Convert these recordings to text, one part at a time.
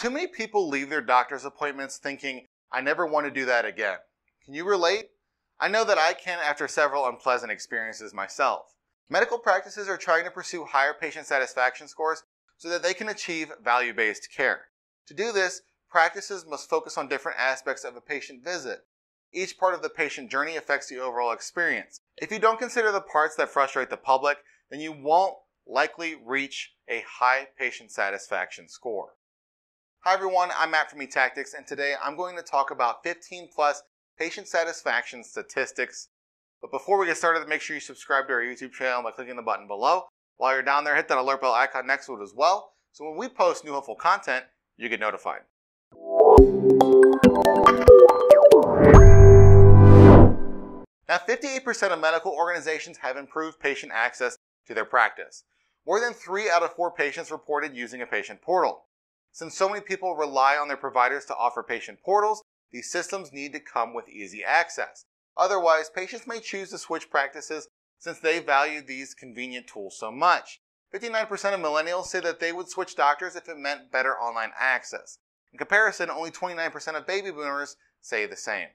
Too many people leave their doctor's appointments thinking, I never want to do that again. Can you relate? I know that I can after several unpleasant experiences myself. Medical practices are trying to pursue higher patient satisfaction scores so that they can achieve value based care. To do this, practices must focus on different aspects of a patient visit. Each part of the patient journey affects the overall experience. If you don't consider the parts that frustrate the public, then you won't likely reach a high patient satisfaction score. Hi everyone, I'm Matt from eTactics, and today I'm going to talk about 15 plus patient satisfaction statistics. But before we get started, make sure you subscribe to our YouTube channel by clicking the button below. While you're down there, hit that alert bell icon next to it as well, so when we post new helpful content, you get notified. Now, 58% of medical organizations have improved patient access to their practice. More than 3 out of 4 patients reported using a patient portal. Since so many people rely on their providers to offer patient portals, these systems need to come with easy access. Otherwise, patients may choose to switch practices since they value these convenient tools so much. 59% of millennials say that they would switch doctors if it meant better online access. In comparison, only 29% of baby boomers say the same.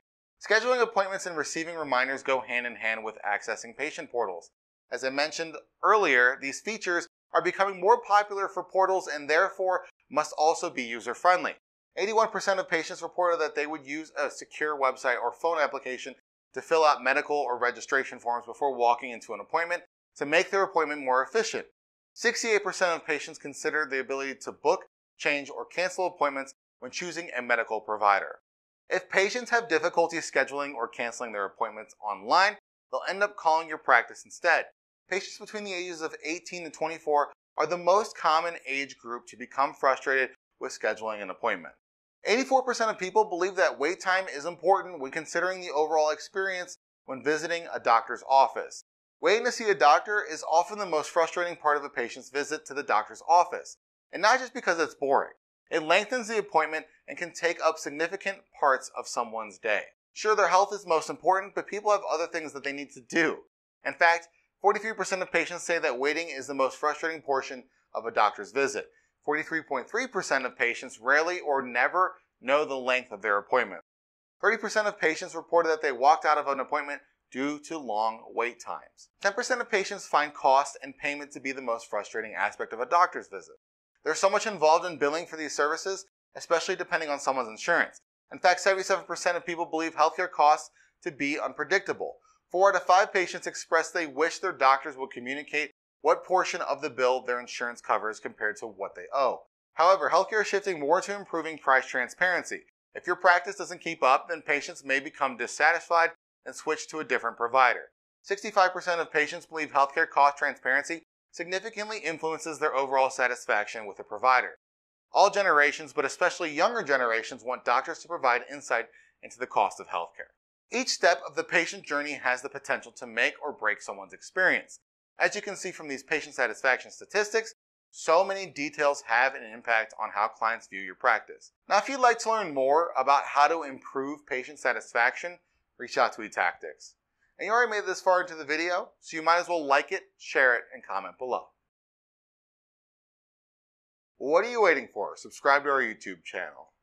Scheduling appointments and receiving reminders go hand in hand with accessing patient portals. As I mentioned earlier, these features are becoming more popular for portals and therefore must also be user friendly. 81% of patients reported that they would use a secure website or phone application to fill out medical or registration forms before walking into an appointment to make their appointment more efficient. 68% of patients consider the ability to book, change, or cancel appointments when choosing a medical provider. If patients have difficulty scheduling or canceling their appointments online, they'll end up calling your practice instead. Patients between the ages of 18 and 24 are the most common age group to become frustrated with scheduling an appointment. 84% of people believe that wait time is important when considering the overall experience when visiting a doctor's office. Waiting to see a doctor is often the most frustrating part of a patient's visit to the doctor's office, and not just because it's boring. It lengthens the appointment and can take up significant parts of someone's day. Sure, their health is most important, but people have other things that they need to do. In fact, 43% of patients say that waiting is the most frustrating portion of a doctor's visit. 43.3% of patients rarely or never know the length of their appointment. 30% of patients reported that they walked out of an appointment due to long wait times. 10% of patients find cost and payment to be the most frustrating aspect of a doctor's visit. There's so much involved in billing for these services, especially depending on someone's insurance. In fact, 77% of people believe healthcare costs to be unpredictable. Four out of five patients express they wish their doctors would communicate what portion of the bill their insurance covers compared to what they owe. However, healthcare is shifting more to improving price transparency. If your practice doesn't keep up, then patients may become dissatisfied and switch to a different provider. 65% of patients believe healthcare cost transparency significantly influences their overall satisfaction with a provider. All generations, but especially younger generations, want doctors to provide insight into the cost of healthcare. Each step of the patient journey has the potential to make or break someone's experience. As you can see from these patient satisfaction statistics, so many details have an impact on how clients view your practice. Now, if you'd like to learn more about how to improve patient satisfaction, reach out to eTactics. And you already made this far into the video, so you might as well like it, share it, and comment below. What are you waiting for? Subscribe to our YouTube channel.